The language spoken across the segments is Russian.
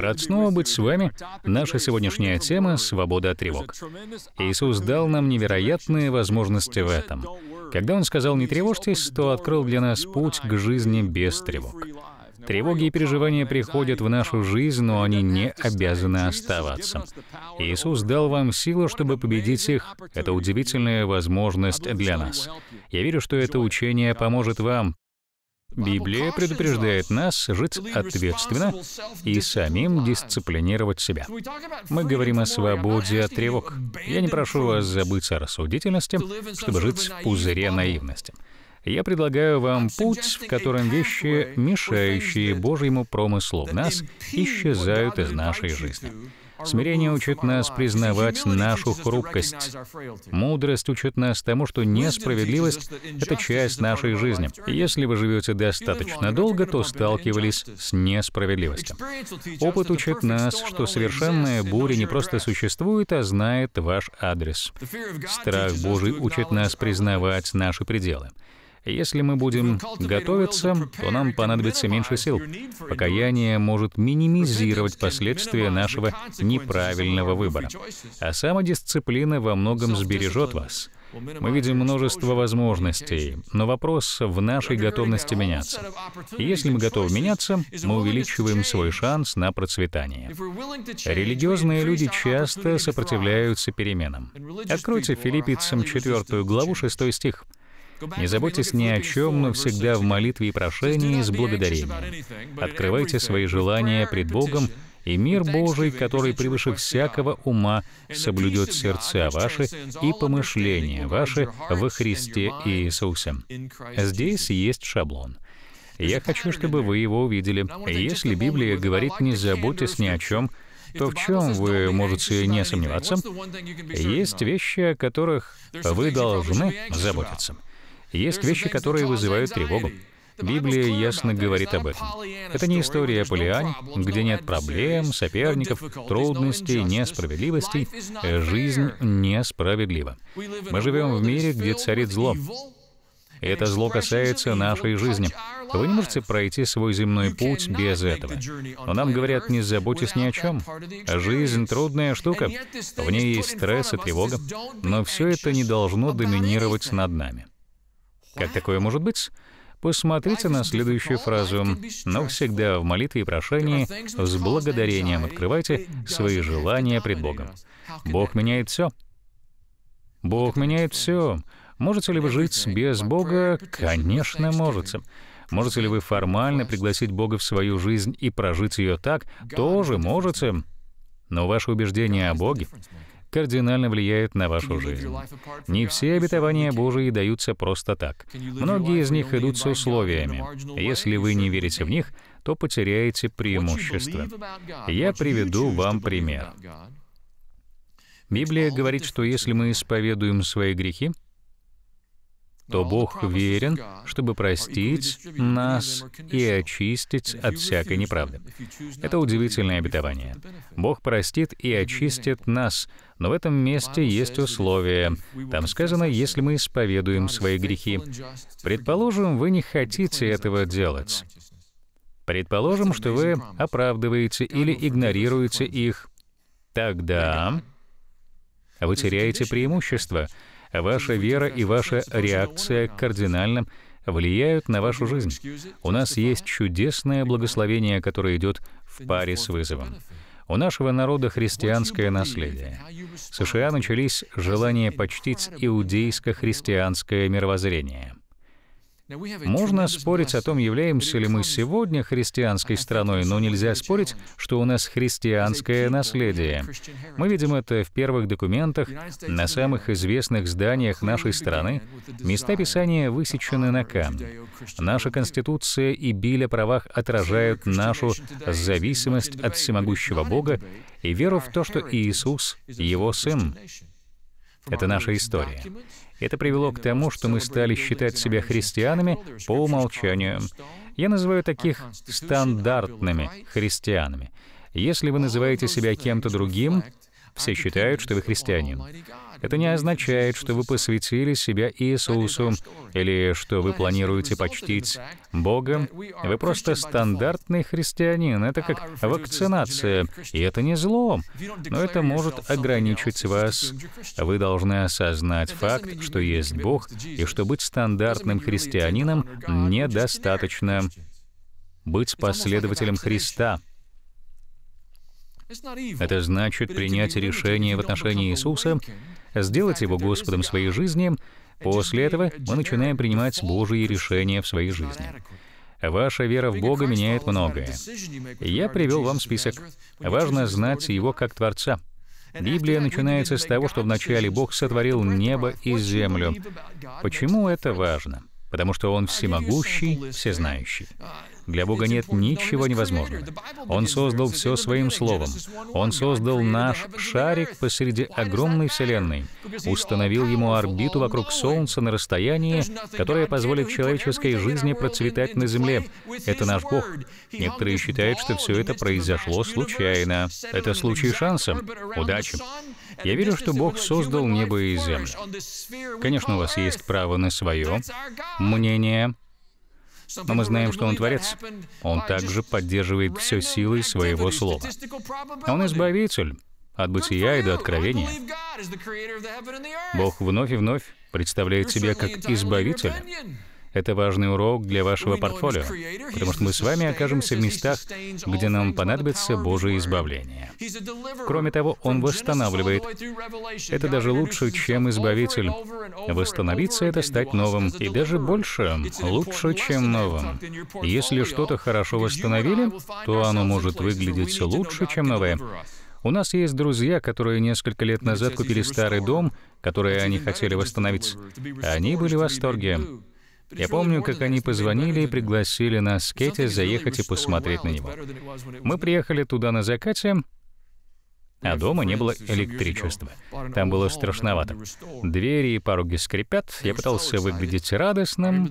Рад снова быть с вами. Наша сегодняшняя тема — свобода от тревог. Иисус дал нам невероятные возможности в этом. Когда Он сказал «не тревожьтесь», то открыл для нас путь к жизни без тревог. Тревоги и переживания приходят в нашу жизнь, но они не обязаны оставаться. Иисус дал вам силу, чтобы победить их. Это удивительная возможность для нас. Я верю, что это учение поможет вам Библия предупреждает нас жить ответственно и самим дисциплинировать себя. Мы говорим о свободе от тревог. Я не прошу вас забыть о рассудительности, чтобы жить в пузыре наивности. Я предлагаю вам путь, в котором вещи, мешающие Божьему промыслу в нас, исчезают из нашей жизни. Смирение учит нас признавать нашу хрупкость. Мудрость учит нас тому, что несправедливость — это часть нашей жизни. Если вы живете достаточно долго, то сталкивались с несправедливостью. Опыт учит нас, что совершенная буря не просто существует, а знает ваш адрес. Страх Божий учит нас признавать наши пределы. Если мы будем готовиться, то нам понадобится меньше сил. Покаяние может минимизировать последствия нашего неправильного выбора. А самодисциплина во многом сбережет вас. Мы видим множество возможностей, но вопрос в нашей готовности меняться. И если мы готовы меняться, мы увеличиваем свой шанс на процветание. Религиозные люди часто сопротивляются переменам. Откройте филиппийцам 4 главу 6 стих. Не заботьтесь ни о чем, но всегда в молитве и прошении с благодарением. Открывайте свои желания пред Богом, и мир Божий, который превыше всякого ума, соблюдет сердца ваши и помышления ваши во Христе Иисусе. Здесь есть шаблон. Я хочу, чтобы вы его увидели. Если Библия говорит «не заботьтесь ни о чем», то в чем вы можете не сомневаться? Есть вещи, о которых вы должны заботиться. Есть вещи, которые вызывают тревогу. Библия ясно говорит об этом. Это не история о Полиане, где нет проблем, соперников, трудностей, несправедливостей. Жизнь несправедлива. Мы живем в мире, где царит зло. Это зло касается нашей жизни. Вы не можете пройти свой земной путь без этого. Но нам говорят, не заботьтесь ни о чем. Жизнь — трудная штука. В ней есть стресс и тревога. Но все это не должно доминировать над нами. Как такое может быть? Посмотрите на следующую фразу. «Но всегда в молитве и прошении с благодарением открывайте свои желания пред Богом». Бог меняет все. Бог меняет все. Можете ли вы жить без Бога? Конечно, можете. Можете ли вы формально пригласить Бога в свою жизнь и прожить ее так? Тоже можете. Но ваше убеждение о Боге кардинально влияет на вашу жизнь. Не все обетования Божии даются просто так. Многие из них идут с условиями. Если вы не верите в них, то потеряете преимущество. Я приведу вам пример. Библия говорит, что если мы исповедуем свои грехи, то Бог верен, чтобы простить нас и очистить от всякой неправды. Это удивительное обетование. Бог простит и очистит нас, но в этом месте есть условия. Там сказано, если мы исповедуем свои грехи. Предположим, вы не хотите этого делать. Предположим, что вы оправдываете или игнорируете их. Тогда вы теряете преимущество — Ваша вера и ваша реакция кардинально влияют на вашу жизнь. У нас есть чудесное благословение, которое идет в паре с вызовом. У нашего народа христианское наследие. В США начались желания почтить иудейско-христианское мировоззрение. Можно спорить о том, являемся ли мы сегодня христианской страной, но нельзя спорить, что у нас христианское наследие. Мы видим это в первых документах, на самых известных зданиях нашей страны. Места Писания высечены на камне. Наша Конституция и Биль о правах отражают нашу зависимость от всемогущего Бога и веру в то, что Иисус — Его Сын. Это наша история. Это привело к тому, что мы стали считать себя христианами по умолчанию. Я называю таких стандартными христианами. Если вы называете себя кем-то другим, Все считают, что вы христианин. Это не означает, что вы посвятили себя Иисусу или что вы планируете почтить Бога. Вы просто стандартный христианин. Это как вакцинация. И это не зло. Но это может ограничить вас. Вы должны осознать факт, что есть Бог, и что быть стандартным христианином недостаточно. Быть последователем Христа — это значит принять решение в отношении Иисуса, сделать Его Господом своей жизни. После этого мы начинаем принимать Божьи решения в своей жизни. Ваша вера в Бога меняет многое. Я привел вам список. Важно знать Его как Творца. Библия начинается с того, что вначале Бог сотворил небо и землю. Почему это важно? Потому что Он всемогущий, всезнающий. Для Бога нет ничего невозможного. Он создал все своим словом. Он создал наш шарик посреди огромной Вселенной, установил ему орбиту вокруг Солнца на расстоянии, которое позволит человеческой жизни процветать на Земле. Это наш Бог. Некоторые считают, что все это произошло случайно. Это случай шанса. Удачи. Я верю, что Бог создал небо и землю. Конечно, у вас есть право на свое мнение, но мы знаем, что Он Творец. Он также поддерживает все силой Своего Слова. Он Избавитель от бытия и до откровения. Бог вновь и вновь представляет себя как Избавителя, это важный урок для вашего портфолио, потому что мы с вами окажемся в местах, где нам понадобится Божие избавление. Кроме того, Он восстанавливает. Это даже лучше, чем Избавитель. Восстановиться — это стать новым, и даже больше, лучше, чем новым. Если что-то хорошо восстановили, то оно может выглядеть лучше, чем новое. У нас есть друзья, которые несколько лет назад купили старый дом, который они хотели восстановить. Они были в восторге. Я помню, как они позвонили и пригласили нас с Кэти заехать и посмотреть на него. Мы приехали туда на закате, а дома не было электричества. Там было страшновато. Двери и пороги скрипят. Я пытался выглядеть радостным.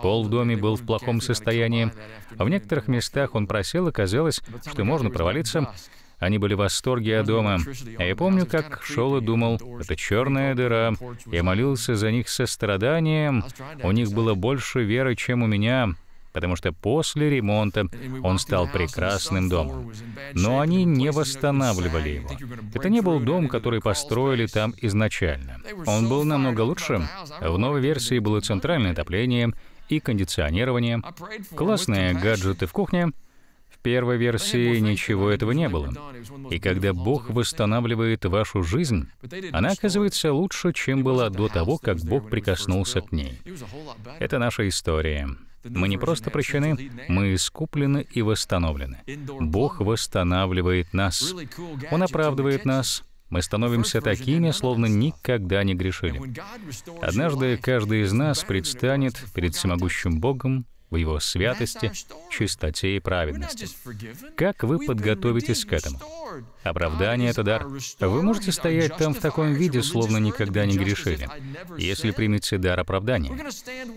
Пол в доме был в плохом состоянии. В некоторых местах он просел, и казалось, что можно провалиться. Они были в восторге от дома. А я помню, как шел и думал, это черная дыра. Я молился за них со страданием. У них было больше веры, чем у меня, потому что после ремонта он стал прекрасным домом. Но они не восстанавливали его. Это не был дом, который построили там изначально. Он был намного лучше. В новой версии было центральное отопление и кондиционирование, классные гаджеты в кухне — в первой версии ничего этого не было. И когда Бог восстанавливает вашу жизнь, она оказывается лучше, чем была до того, как Бог прикоснулся к ней. Это наша история. Мы не просто прощены, мы искуплены и восстановлены. Бог восстанавливает нас. Он оправдывает нас, мы становимся такими, словно никогда не грешили. Однажды каждый из нас предстанет перед всемогущим Богом в Его святости, чистоте и праведности. Как вы подготовитесь к этому? Оправдание — это дар. Вы можете стоять там в таком виде, словно никогда не грешили, если примете дар оправдания.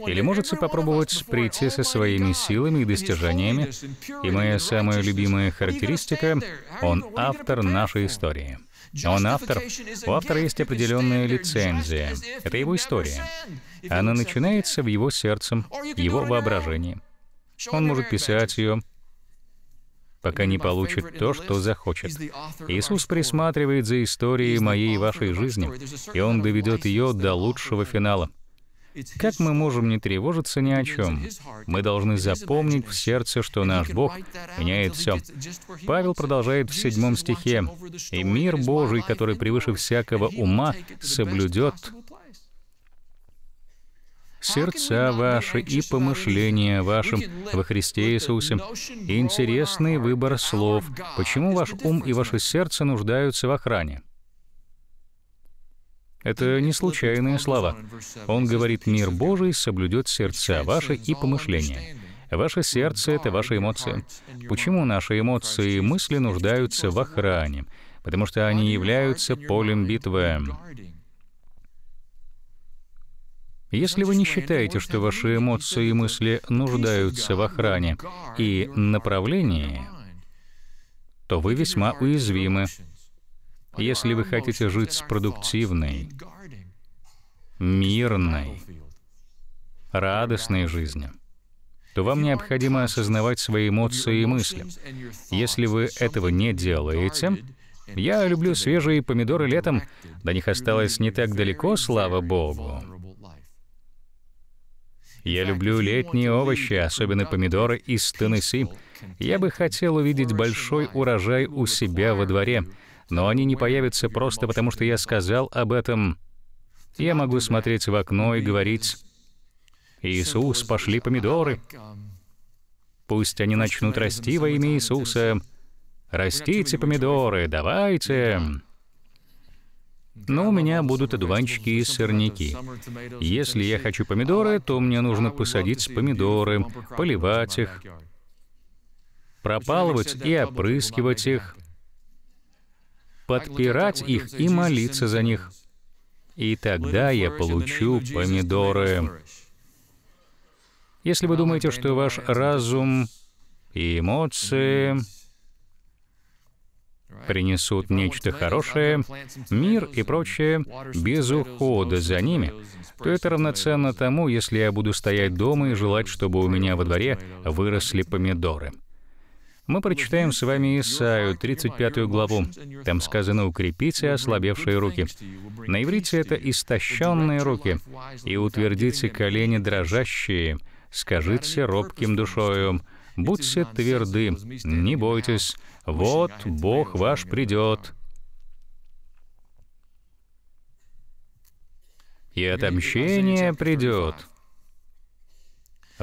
Или можете попробовать прийти со своими силами и достижениями. И моя самая любимая характеристика — он автор нашей истории. Он автор. У автора есть определенная лицензия. Это его история. Она начинается в его сердце, его воображении. Он может писать ее, пока не получит то, что захочет. Иисус присматривает за историей моей и вашей жизни, и Он доведет ее до лучшего финала. Как мы можем не тревожиться ни о чем? Мы должны запомнить в сердце, что наш Бог меняет все. Павел продолжает в седьмом стихе. «И мир Божий, который превыше всякого ума, соблюдет сердца ваши и помышления вашим во Христе Иисусе. Интересный выбор слов. Почему ваш ум и ваше сердце нуждаются в охране? Это не случайные слова. Он говорит, мир Божий соблюдет сердца ваши и помышления. Ваше сердце — это ваши эмоции. Почему наши эмоции и мысли нуждаются в охране? Потому что они являются полем битвы. Если вы не считаете, что ваши эмоции и мысли нуждаются в охране и направлении, то вы весьма уязвимы. Если вы хотите жить с продуктивной, мирной, радостной жизнью, то вам необходимо осознавать свои эмоции и мысли. Если вы этого не делаете, я люблю свежие помидоры летом, до них осталось не так далеко, слава богу. Я люблю летние овощи, особенно помидоры из Теннесси. Я бы хотел увидеть большой урожай у себя во дворе, но они не появятся просто потому, что я сказал об этом. Я могу смотреть в окно и говорить, «Иисус, пошли помидоры». Пусть они начнут расти во имя Иисуса. Растите помидоры, давайте. Но у меня будут одуванчики и сорняки. Если я хочу помидоры, то мне нужно посадить помидоры, поливать их, пропалывать и опрыскивать их, подпирать их и молиться за них. И тогда я получу помидоры. Если вы думаете, что ваш разум и эмоции принесут нечто хорошее, мир и прочее, без ухода за ними, то это равноценно тому, если я буду стоять дома и желать, чтобы у меня во дворе выросли помидоры. Мы прочитаем с вами Исаию, 35 главу. Там сказано «Укрепите ослабевшие руки». На иврите это «истощенные руки», и утвердите колени дрожащие, скажите робким душою, будьте тверды, не бойтесь, вот Бог ваш придет. И отомщение придет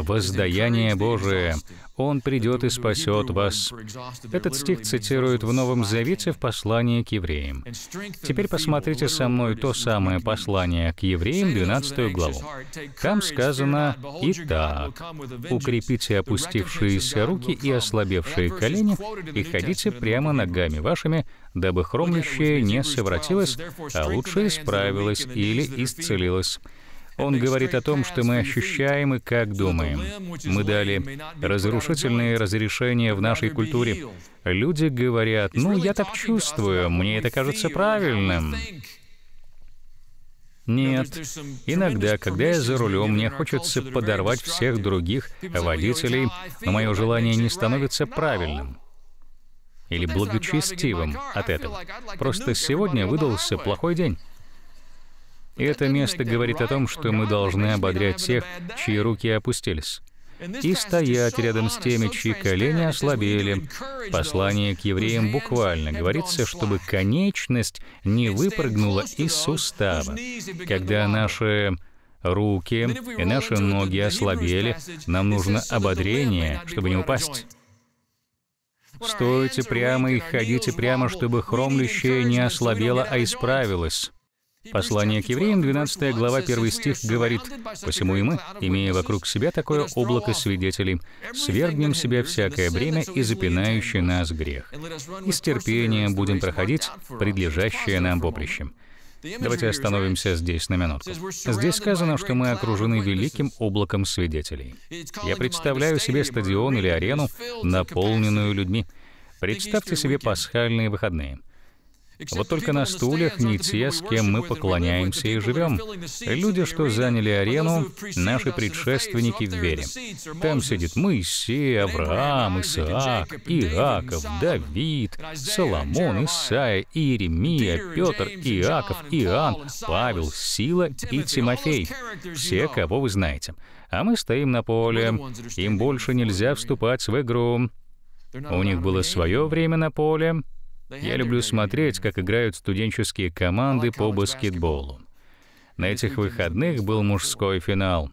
воздаяние Божие. Он придет и спасет вас. Этот стих цитируют в Новом Завете в послании к евреям. Теперь посмотрите со мной то самое послание к евреям, 12 главу. Там сказано «Итак, укрепите опустившиеся руки и ослабевшие колени, и ходите прямо ногами вашими, дабы хромлющее не совратилось, а лучше исправилось или исцелилось». Он говорит о том, что мы ощущаем и как думаем. Мы дали разрушительные разрешения в нашей культуре. Люди говорят, ну, я так чувствую, мне это кажется правильным. Нет. Иногда, когда я за рулем, мне хочется подорвать всех других водителей, но мое желание не становится правильным или благочестивым от этого. Просто сегодня выдался плохой день. И это место говорит о том, что мы должны ободрять тех, чьи руки опустились, и стоять рядом с теми, чьи колени ослабели. Послание к евреям буквально говорится, чтобы конечность не выпрыгнула из сустава. Когда наши руки и наши ноги ослабели, нам нужно ободрение, чтобы не упасть. Стойте прямо и ходите прямо, чтобы хромлющее не ослабело, а исправилось. Послание к евреям, 12 глава, 1 стих, говорит, «Посему и мы, имея вокруг себя такое облако свидетелей, свергнем себя всякое бремя и запинающее нас грех, и с терпением будем проходить предлежащее нам поприще». Давайте остановимся здесь на минутку. Здесь сказано, что мы окружены великим облаком свидетелей. Я представляю себе стадион или арену, наполненную людьми. Представьте себе пасхальные выходные — вот только на стульях не те, с кем мы поклоняемся и живем. Люди, что заняли арену, наши предшественники в вере. Там сидит Моисей, Авраам, Исаак, Иаков, Давид, Соломон, Исаия, Иеремия, Петр, Иаков, Иоанн, Павел, Сила и Тимофей. Все, кого вы знаете. А мы стоим на поле. Им больше нельзя вступать в игру. У них было свое время на поле, я люблю смотреть, как играют студенческие команды по баскетболу. На этих выходных был мужской финал.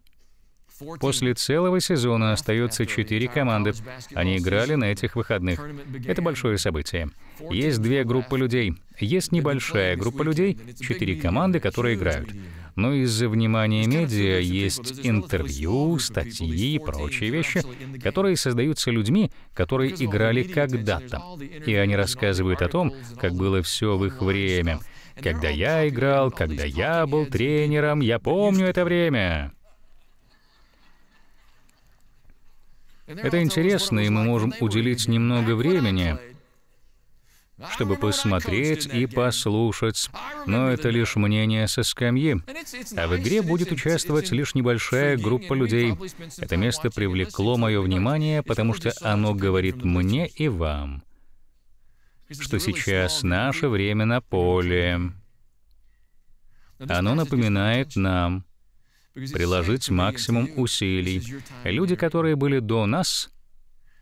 После целого сезона остаются четыре команды. Они играли на этих выходных. Это большое событие. Есть две группы людей. Есть небольшая группа людей, четыре команды, которые играют. Но из-за внимания медиа есть интервью, статьи и прочие вещи, которые создаются людьми, которые играли когда-то. И они рассказывают о том, как было все в их время. Когда я играл, когда я был тренером, я помню это время. Это интересно, и мы можем уделить немного времени чтобы посмотреть и послушать, но это лишь мнение со скамьи. А в игре будет участвовать лишь небольшая группа людей. Это место привлекло мое внимание, потому что оно говорит мне и вам, что сейчас наше время на поле. Оно напоминает нам приложить максимум усилий. Люди, которые были до нас,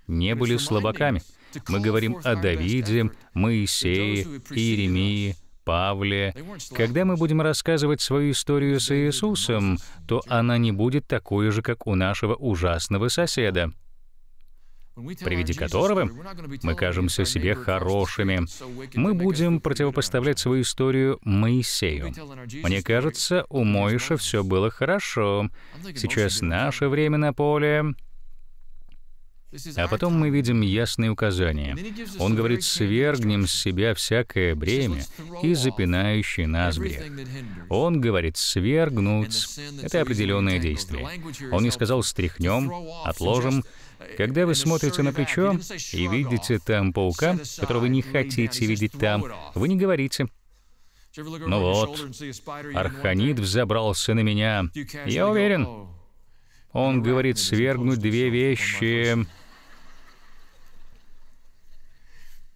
не были слабаками — мы говорим о Давиде, Моисее, Иеремии, Павле. Когда мы будем рассказывать свою историю с Иисусом, то она не будет такой же, как у нашего ужасного соседа, при виде которого мы кажемся себе хорошими. Мы будем противопоставлять свою историю Моисею. Мне кажется, у Моиша все было хорошо. Сейчас наше время на поле. А потом мы видим ясные указания. Он говорит, «Свергнем с себя всякое бремя и запинающий нас грех». Он говорит, «свергнуть» — это определенное действие. Он не сказал «стряхнем», «отложим». Когда вы смотрите на плечо и видите там паука, которого вы не хотите видеть там, вы не говорите «Ну вот, Арханит взобрался на меня». Я уверен, он говорит свергнуть две вещи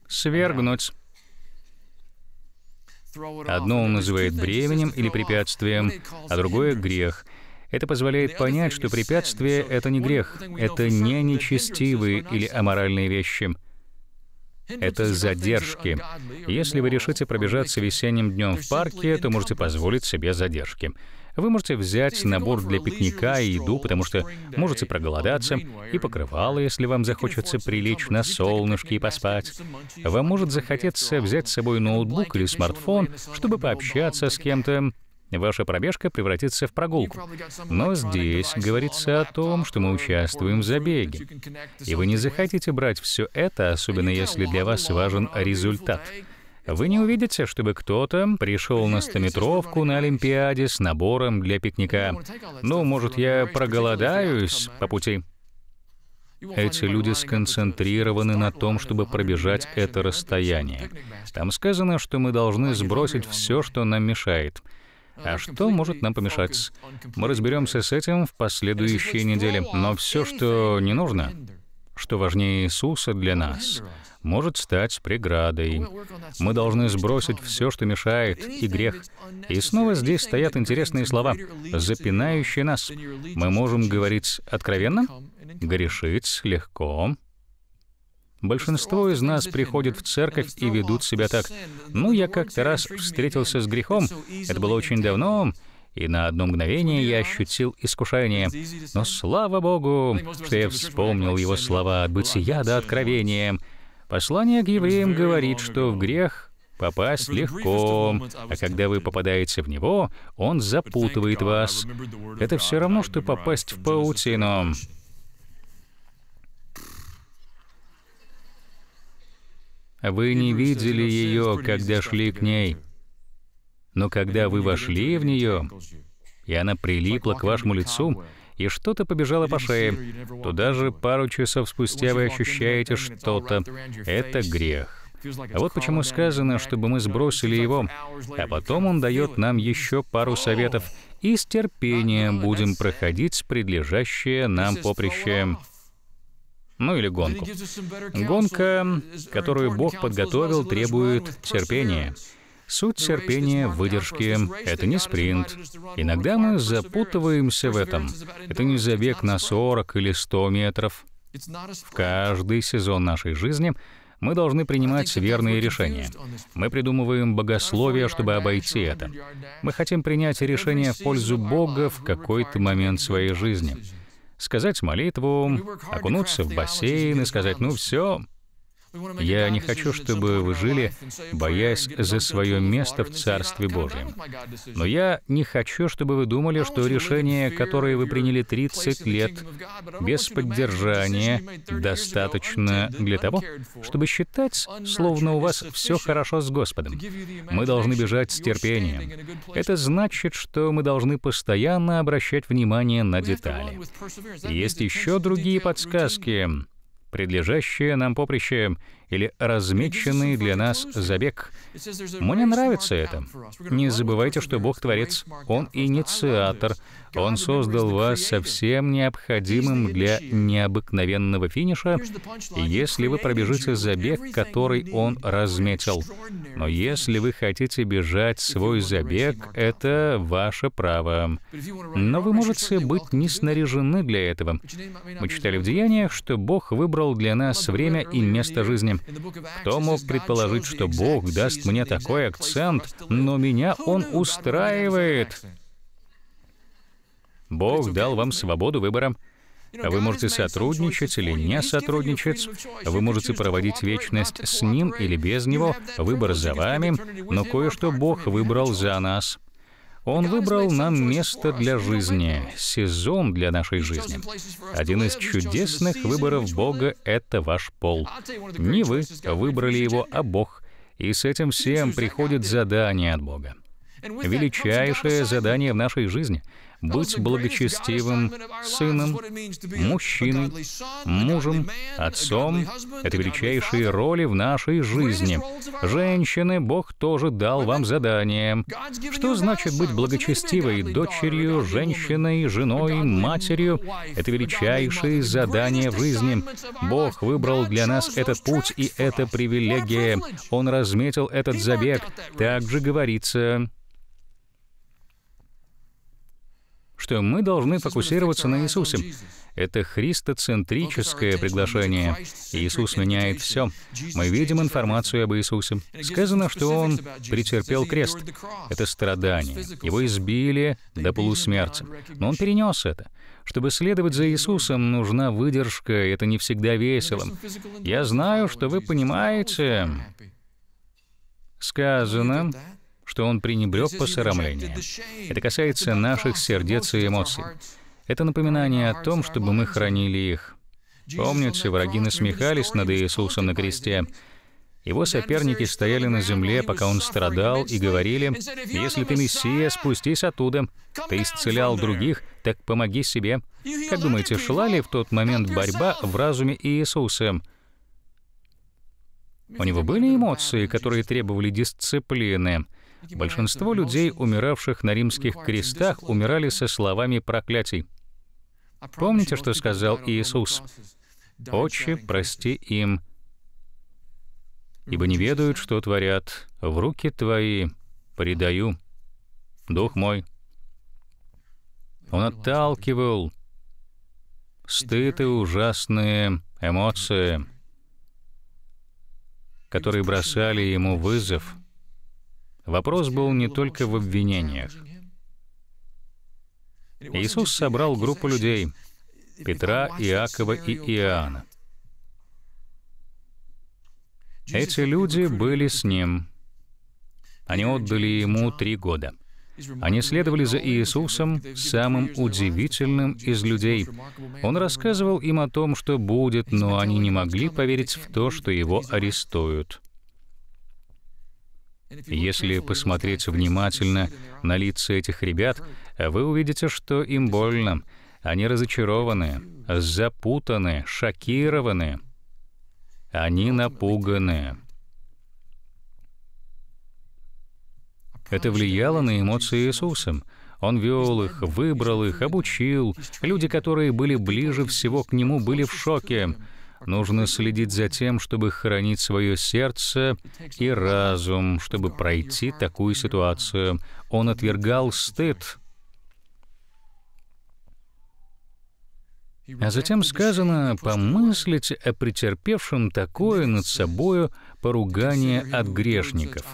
свергнуть. Одно он называет бременем или препятствием, а другое — грех. Это позволяет понять, что препятствие — это не грех, это не нечестивые или аморальные вещи. Это задержки. Если вы решите пробежаться весенним днем в парке, то можете позволить себе задержки. Вы можете взять набор для пикника и еду, потому что можете проголодаться, и покрывало, если вам захочется прилечь на солнышке и поспать. Вам может захотеться взять с собой ноутбук или смартфон, чтобы пообщаться с кем-то, ваша пробежка превратится в прогулку. Но здесь говорится о том, что мы участвуем в забеге. И вы не захотите брать все это, особенно если для вас важен результат. Вы не увидите, чтобы кто-то пришел на стометровку на Олимпиаде с набором для пикника. Ну, может, я проголодаюсь по пути. Эти люди сконцентрированы на том, чтобы пробежать это расстояние. Там сказано, что мы должны сбросить все, что нам мешает. А что может нам помешать? Мы разберемся с этим в последующей неделе. Но все, что не нужно, что важнее Иисуса для нас, может стать преградой. Мы должны сбросить все, что мешает, и грех. И снова здесь стоят интересные слова, запинающие нас. Мы можем говорить откровенно, грешить легко. Большинство из нас приходят в церковь и ведут себя так. Ну, я как-то раз встретился с грехом. Это было очень давно, и на одно мгновение я ощутил искушение. Но слава Богу, что я вспомнил его слова от бытия до откровения. Послание к евреям говорит, что в грех попасть легко, а когда вы попадаете в него, он запутывает вас. Это все равно, что попасть в паутину. Вы не видели ее, когда шли к ней. Но когда вы вошли в нее, и она прилипла к вашему лицу, и что-то побежало по шее, то даже пару часов спустя вы ощущаете что-то. Это грех. А вот почему сказано, чтобы мы сбросили его, а потом он дает нам еще пару советов, и с терпением будем проходить предлежащее нам поприще. Ну или гонку. Гонка, которую Бог подготовил, требует терпения. Суть терпения, выдержки — это не спринт. Иногда мы запутываемся в этом. Это не забег на 40 или 100 метров. В каждый сезон нашей жизни мы должны принимать верные решения. Мы придумываем богословие, чтобы обойти это. Мы хотим принять решение в пользу Бога в какой-то момент своей жизни. Сказать молитву, окунуться в бассейн и сказать «ну все», я не хочу, чтобы вы жили, боясь за свое место в Царстве Божьем. Но я не хочу, чтобы вы думали, что решение, которое вы приняли 30 лет, без поддержания, достаточно для того, чтобы считать, словно у вас все хорошо с Господом. Мы должны бежать с терпением. Это значит, что мы должны постоянно обращать внимание на детали. Есть еще другие подсказки. Предлежащее нам поприще или размеченный для нас забег. Мне нравится это. Не забывайте, что Бог Творец, Он инициатор, Он создал вас со всем необходимым для необыкновенного финиша, если вы пробежите забег, который Он разметил. Но если вы хотите бежать свой забег, это ваше право. Но вы можете быть не снаряжены для этого. Мы читали в Деяниях, что Бог выбрал для нас время и место жизни. Кто мог предположить, что Бог даст мне такой акцент, но меня Он устраивает? Бог дал вам свободу выбора. Вы можете сотрудничать или не сотрудничать. Вы можете проводить вечность с Ним или без Него. Выбор за вами. Но кое-что Бог выбрал за нас. Он выбрал нам место для жизни, сезон для нашей жизни. Один из чудесных выборов Бога — это ваш пол. Не вы выбрали его, а Бог. И с этим всем приходит задание от Бога. Величайшее задание в нашей жизни — быть благочестивым сыном, мужчиной, мужем, отцом — это величайшие роли в нашей жизни. Женщины, Бог тоже дал вам задание. Что значит быть благочестивой дочерью, женщиной, женой, матерью? Это величайшие задания в жизни. Бог выбрал для нас этот путь, и это привилегия. Он разметил этот забег. Также говорится, что мы должны фокусироваться на Иисусе. Это христоцентрическое приглашение. Иисус меняет все. Мы видим информацию об Иисусе. Сказано, что Он претерпел крест. Это страдание. Его избили до полусмерти. Но Он перенес это. Чтобы следовать за Иисусом, нужна выдержка, и это не всегда весело. Я знаю, что вы понимаете. Сказано, что он пренебрег посрамлением. Это касается наших сердец и эмоций. Это напоминание о том, чтобы мы хранили их. Помните, враги насмехались над Иисусом на кресте. Его соперники стояли на земле, пока он страдал, и говорили, «Если ты Мессия, спустись оттуда. Ты исцелял других, так помоги себе». Как думаете, шла ли в тот момент борьба в разуме Иисуса? У него были эмоции, которые требовали дисциплины. Большинство людей, умиравших на римских крестах, умирали со словами проклятий. Помните, что сказал Иисус? «Отче, прости им, ибо не ведают, что творят. В руки Твои предаю, Дух мой». Он отталкивал. Стыд и ужасные эмоции, которые бросали ему вызов — Вопрос был не только в обвинениях. Иисус собрал группу людей — Петра, Иакова и Иоанна. Эти люди были с ним. Они отдали ему три года. Они следовали за Иисусом, самым удивительным из людей. Он рассказывал им о том, что будет, но они не могли поверить в то, что его арестуют. Если посмотреть внимательно на лица этих ребят, вы увидите, что им больно. Они разочарованы, запутаны, шокированы. Они напуганы. Это влияло на эмоции Иисуса. Он вел их, выбрал их, обучил. Люди, которые были ближе всего к Нему, были в шоке. Нужно следить за тем, чтобы хранить свое сердце и разум, чтобы пройти такую ситуацию. Он отвергал стыд. А затем сказано, помыслите о претерпевшем такое над собою поругание от грешников.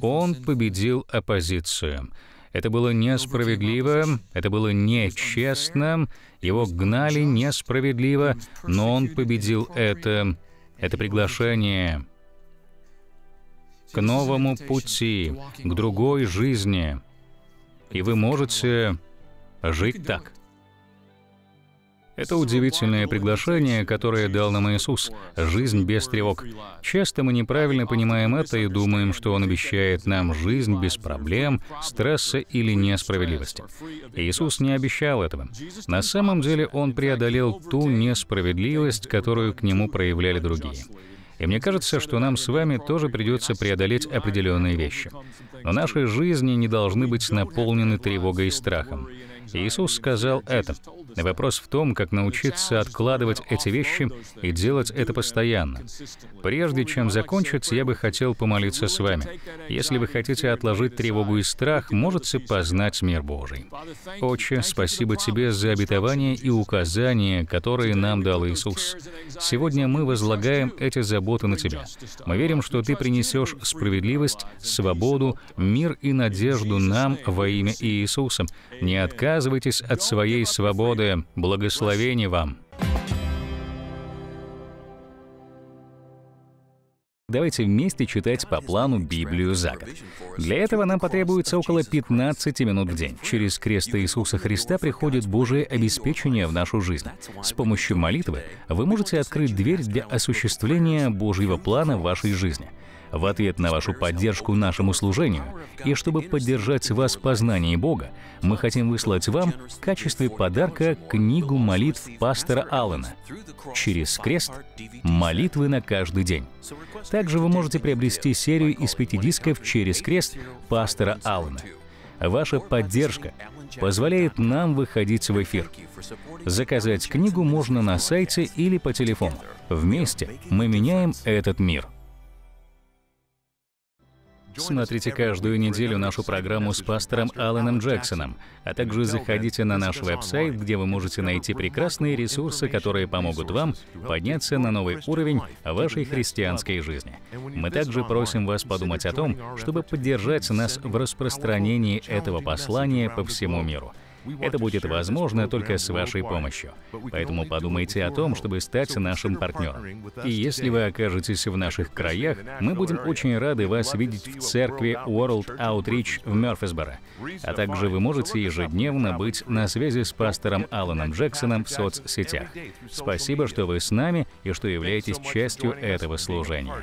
Он победил оппозицию. Это было несправедливо, это было нечестно, его гнали несправедливо, но он победил это. Это приглашение к новому пути, к другой жизни. И вы можете жить так. Это удивительное приглашение, которое дал нам Иисус — жизнь без тревог. Часто мы неправильно понимаем это и думаем, что Он обещает нам жизнь без проблем, стресса или несправедливости. Иисус не обещал этого. На самом деле Он преодолел ту несправедливость, которую к Нему проявляли другие. И мне кажется, что нам с вами тоже придется преодолеть определенные вещи. Но наши жизни не должны быть наполнены тревогой и страхом. Иисус сказал это. Вопрос в том, как научиться откладывать эти вещи и делать это постоянно. Прежде чем закончить, я бы хотел помолиться с вами. Если вы хотите отложить тревогу и страх, можете познать мир Божий. Отче, спасибо Тебе за обетование и указания, которые нам дал Иисус. Сегодня мы возлагаем эти заботы на Тебя. Мы верим, что Ты принесешь справедливость, свободу, мир и надежду нам во имя Иисуса. Не отказывайтесь от своей свободы. Благословение вам. Давайте вместе читать по плану Библию за год. Для этого нам потребуется около 15 минут в день. Через крест Иисуса Христа приходит Божие обеспечение в нашу жизнь. С помощью молитвы вы можете открыть дверь для осуществления Божьего плана в вашей жизни — в ответ на вашу поддержку нашему служению и чтобы поддержать вас в познании Бога, мы хотим выслать вам в качестве подарка книгу молитв пастора Аллена «Через крест. Молитвы на каждый день». Также вы можете приобрести серию из пяти дисков «Через крест» пастора Аллена. Ваша поддержка позволяет нам выходить в эфир. Заказать книгу можно на сайте или по телефону. Вместе мы меняем этот мир. Смотрите каждую неделю нашу программу с пастором Алленом Джексоном, а также заходите на наш веб-сайт, где вы можете найти прекрасные ресурсы, которые помогут вам подняться на новый уровень вашей христианской жизни. Мы также просим вас подумать о том, чтобы поддержать нас в распространении этого послания по всему миру. Это будет возможно только с вашей помощью. Поэтому подумайте о том, чтобы стать нашим партнером. И если вы окажетесь в наших краях, мы будем очень рады вас видеть в церкви World Outreach в Мёрфисборо. А также вы можете ежедневно быть на связи с пастором Аланом Джексоном в соцсетях. Спасибо, что вы с нами и что являетесь частью этого служения.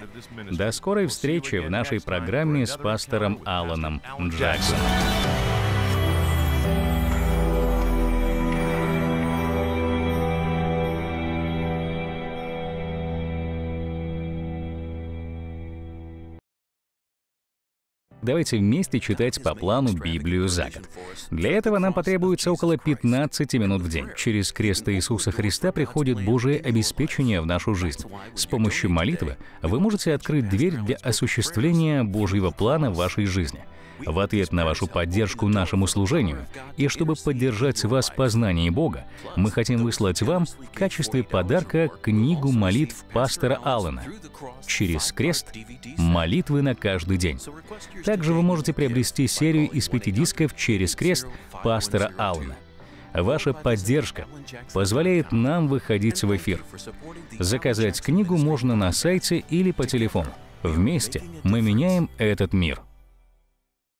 До скорой встречи в нашей программе с пастором Аланом Джексоном. Давайте вместе читать по плану Библию за год. Для этого нам потребуется около 15 минут в день. Через крест Иисуса Христа приходит Божие обеспечение в нашу жизнь. С помощью молитвы вы можете открыть дверь для осуществления Божьего плана в вашей жизни — в ответ на вашу поддержку нашему служению и чтобы поддержать вас в познании Бога, мы хотим выслать вам в качестве подарка книгу молитв пастора Аллена «Через крест. Молитвы на каждый день». Также вы можете приобрести серию из пяти дисков «Через крест» пастора Аллена. Ваша поддержка позволяет нам выходить в эфир. Заказать книгу можно на сайте или по телефону. Вместе мы меняем этот мир.